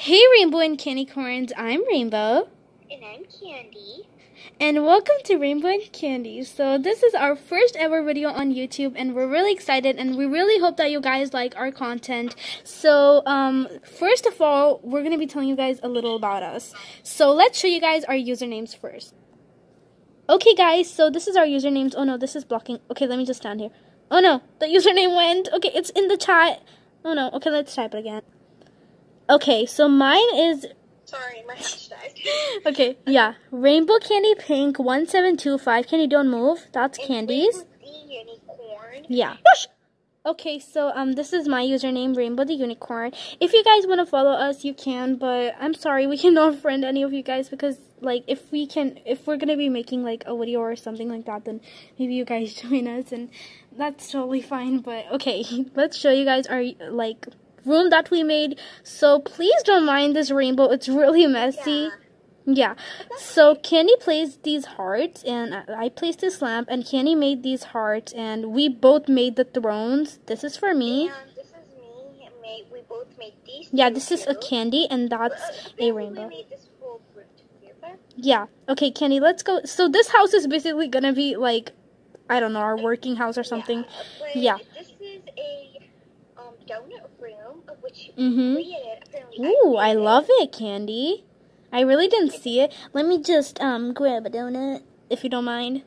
Hey, Rainbow and Candy Corns. I'm Rainbow. And I'm Candy. And welcome to Rainbow and Candy. So, this is our first ever video on YouTube, and we're really excited, and we really hope that you guys like our content. So, um, first of all, we're going to be telling you guys a little about us. So, let's show you guys our usernames first. Okay, guys, so this is our usernames. Oh no, this is blocking. Okay, let me just stand here. Oh no, the username went. Okay, it's in the chat. Oh no, okay, let's type it again. Okay, so mine is Sorry, my hashtag. okay, yeah. Rainbow Candy Pink 1725. Candy, don't move. That's. The unicorn. Yeah. Okay, so um this is my username, Rainbow the Unicorn. If you guys want to follow us, you can, but I'm sorry, we cannot friend any of you guys because like if we can if we're gonna be making like a video or something like that, then maybe you guys join us and that's totally fine. But okay, let's show you guys our like room that we made. So please don't mind this rainbow. It's really messy. Yeah. So Candy placed these hearts, and I- placed this lamp, and Candy made these hearts, and we both made the thrones. This is for me. And this is me. Made, we both made these. Yeah, this is a candy, and Well, that's uh, a rainbow. We made this whole. Yeah. Okay, Candy, let's go. So this house is basically gonna be like, I don't know, our working house or something. Yeah. Yeah. This is a um donut room of which Mhm. we created. Apparently, Ooh, I love it, Candy. I really didn't see it. Let me just um grab a donut, if you don't mind.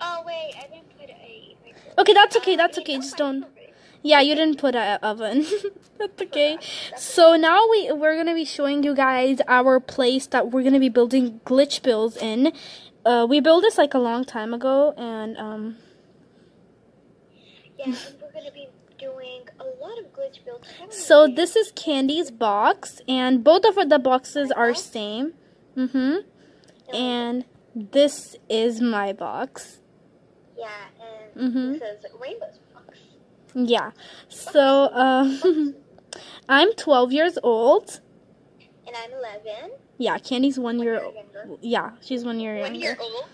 Oh wait, I didn't put a. Okay, that's okay. Um, That's okay. Just don't. Yeah, you didn't put a oven. That's okay. So now we we're gonna be showing you guys our place that we're gonna be building glitch builds in. Uh, we built this like a long time ago, and um, Yeah, we're gonna be doing a lot of glitch builds. so this is Candy's box, and both of the boxes are same. Mhm. And this is my box. Yeah, and Mhm. this is Rainbow's box. Yeah. So um, I'm 12 years old. And I'm 11. Yeah, Candy's one One year. year younger. Yeah, she's one year One younger. year old.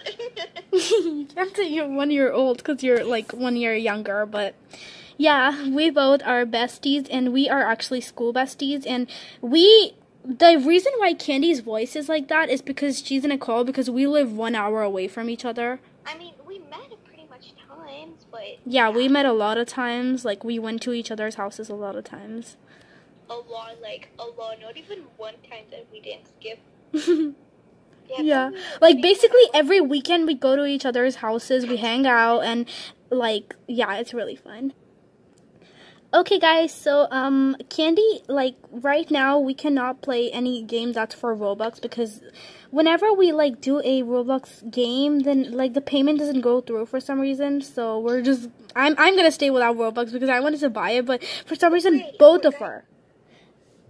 you can't say you're one year old because you're like one year younger, but yeah, we both are besties and we are actually school besties. And we, the reason why Candy's voice is like that is because she's in a call because we live one hour away from each other. I mean, we met pretty much times, but Yeah, we met a lot of times. Like, we went to each other's houses a lot of times. a lot, like, a lot. Not even one time that we didn't skip. Yeah. probably, like basically every weekend we go to each other's houses we hang out and like yeah it's really fun okay guys so um candy like right now we cannot play any game that's for robux because whenever we like do a robux game then like the payment doesn't go through for some reason so we're just i'm i'm gonna stay without robux because i wanted to buy it but for some reason both of her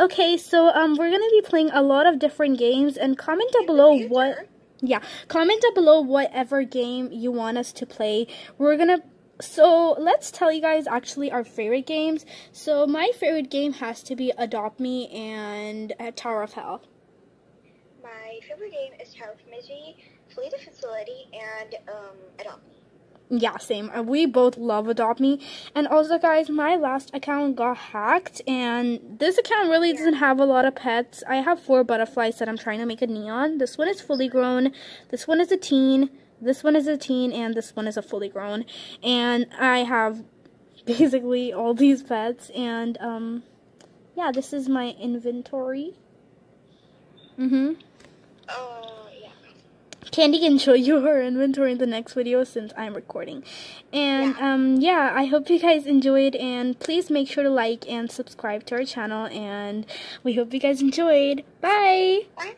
okay so um we're gonna be playing a lot of different games and comment down below what yeah, comment down below whatever game you want us to play. We're gonna. So let's tell you guys actually our favorite games. So my favorite game has to be Adopt Me and uh, Tower of Hell. My favorite game is Tower of Misery, Flee the Facility, and um, Adopt Me. Yeah, same. Uh, We both love Adopt Me. And also, guys, my last account got hacked, and this account really doesn't have a lot of pets. I have four butterflies that I'm trying to make a neon. This one is fully grown. This one is a teen. This one is a teen, and this one is a fully grown. And I have basically all these pets, and um, yeah, this is my inventory. Mhm. Oh, yeah. Candy can show you her inventory in the next video since I'm recording. And Yeah. um yeah, I hope you guys enjoyed and please make sure to like and subscribe to our channel and we hope you guys enjoyed. Bye. Bye.